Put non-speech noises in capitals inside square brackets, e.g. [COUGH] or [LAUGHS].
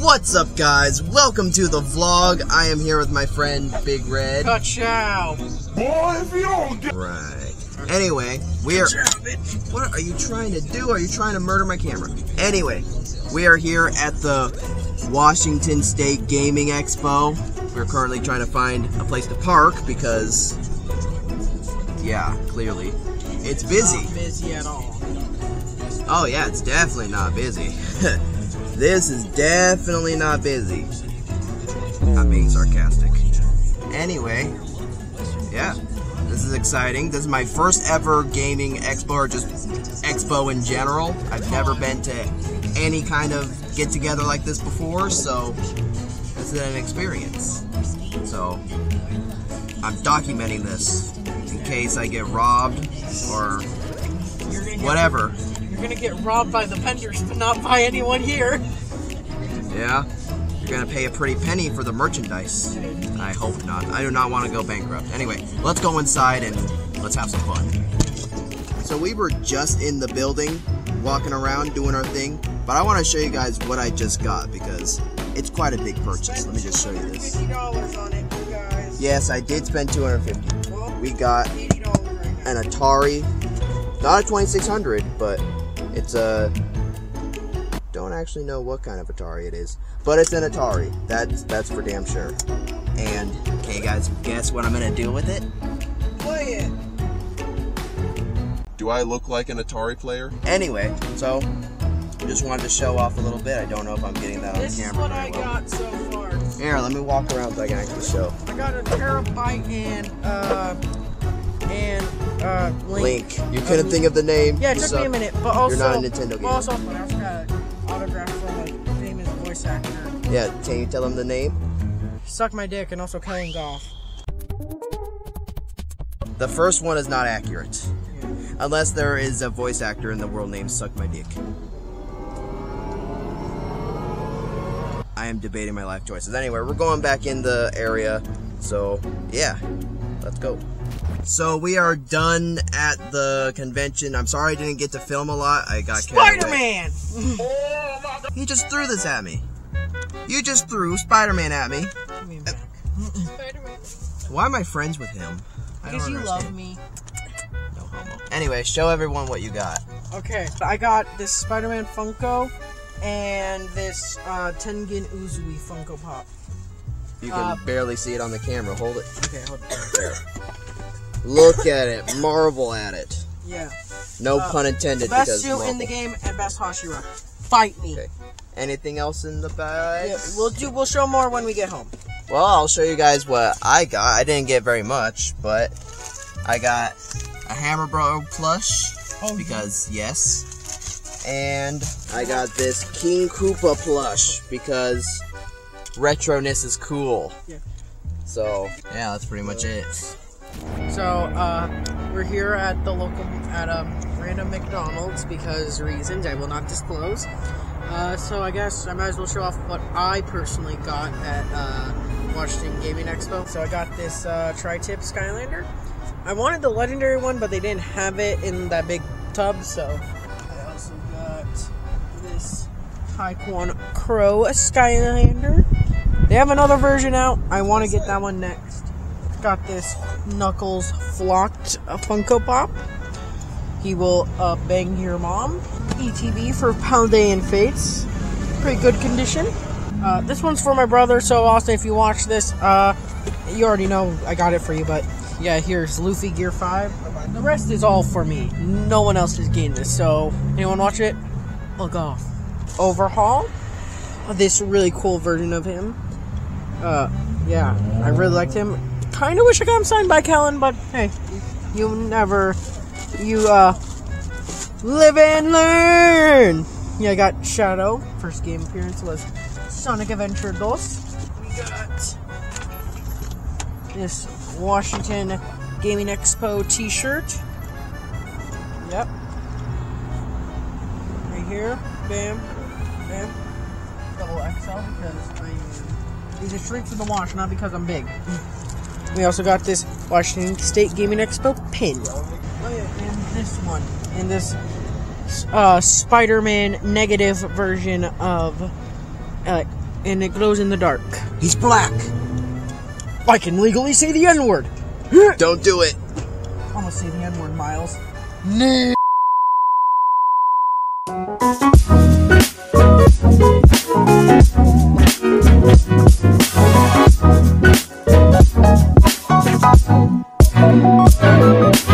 What's up, guys? Welcome to the vlog. I am here with my friend Big Red. Ka-chow. Boy, if you don't get Right. Anyway, we are. What are you trying to do? Are you trying to murder my camera? Anyway, we are here at the Washington State Gaming Expo. We're currently trying to find a place to park because, yeah, clearly, it's busy. Not busy at all. Oh yeah, it's definitely not busy. [LAUGHS] this is definitely not busy. I'm being sarcastic. Anyway, yeah, this is exciting. This is my first ever gaming expo, or just expo in general. I've never been to any kind of get together like this before, so this is an experience. So I'm documenting this in case I get robbed or whatever. You're gonna get robbed by the vendors, but not by anyone here. Yeah, you're gonna pay a pretty penny for the merchandise. I hope not. I do not want to go bankrupt. Anyway, let's go inside and let's have some fun. So we were just in the building, walking around, doing our thing. But I want to show you guys what I just got because it's quite a big purchase. Let me just show you this. Fifty dollars on it, you. Yes, I did spend 250. Well, We got eighty dollars right now. an Atari, not a 2600, but it's a. Don't actually know what kind of Atari it is, but it's an Atari. That's that's for damn sure. And okay, guys, guess what I'm gonna do with it? Play it. Do I look like an Atari player? Anyway, so just wanted to show off a little bit. I don't know if I'm getting that on This is camera. what I well. got so far. Here, let me walk around so I can actually show. I got a terabyte and uh and uh link. Link. You couldn't think of the name. Yeah, it You took suck. me a minute, but also You're not a Nintendo gamer. Also, I also got an autograph from a famous voice actor. Yeah, can you tell him the name? Suck my dick, and also Kellen Goff. The first one is not accurate. Unless there is a voice actor in the world named Suck My Dick. I am debating my life choices. Anyway, we're going back in the area. So, yeah, let's go. So, we are done at the convention. I'm sorry I didn't get to film a lot. I got carried. Spider-Man. He just threw this at me. You just threw Spider Man at me. Me back. Spider-Man. Why am I friends with him? Because you understand. love me. No homo. Anyway, show everyone what you got. Okay, I got this Spider-Man Funko and this uh, Tengen Uzui Funko Pop. You can Uh, barely see it on the camera. Hold it. Okay, hold on. Look at it. Marvel at it. Yeah. No Uh, pun intended Best Marvel. in the game and best Hashira. Fight me. Okay. Anything else in the bag? Yeah, we'll do. We'll show more when we get home. Well, I'll show you guys what I got. I didn't get very much, but I got a Hammer Bro plush Oh, because yes. And I got this King Koopa plush because retroness is cool. Yeah. So, yeah, that's pretty much it. So uh, we're here at the local at a random McDonald's because reasons I will not disclose. Uh, so I guess I might as well show off what I personally got at uh, Washington Gaming Expo. So I got this uh, tri-tip Skylander. I wanted the legendary one, but they didn't have it in that big tub. So I also got this Taekwon Crow Skylander. They have another version out. I want to get that one next. Got this Knuckles flocked Funko Pop. He will uh, bang your mom. ETV for Pound Day and Fates. Pretty good condition. Uh, this one's for my brother, so Austin, if you watch this, uh, you already know I got it for you, but yeah, here's Luffy Gear 5. The rest is all for me. No one else is getting this, so anyone watch it? Look off. Overhaul. This really cool version of him. Uh, yeah, I really liked him. Kind of wish I got him signed by Kellen, but hey, you never, you uh, live and learn. Yeah, I got Shadow. First game appearance was Sonic Adventure 2. We got this Washington Gaming Expo T-shirt. Yep. Right here. Bam. Bam. Double XL because I. These are straight from the wash, not because I'm big. [LAUGHS] We also got this Washington State Gaming Expo pin. Oh yeah, and this one. And this uh, Spider-Man negative version of uh, and it glows in the dark. He's black. I can legally say the N word. Don't do it. I'm gonna say the N word, Miles. No. Thank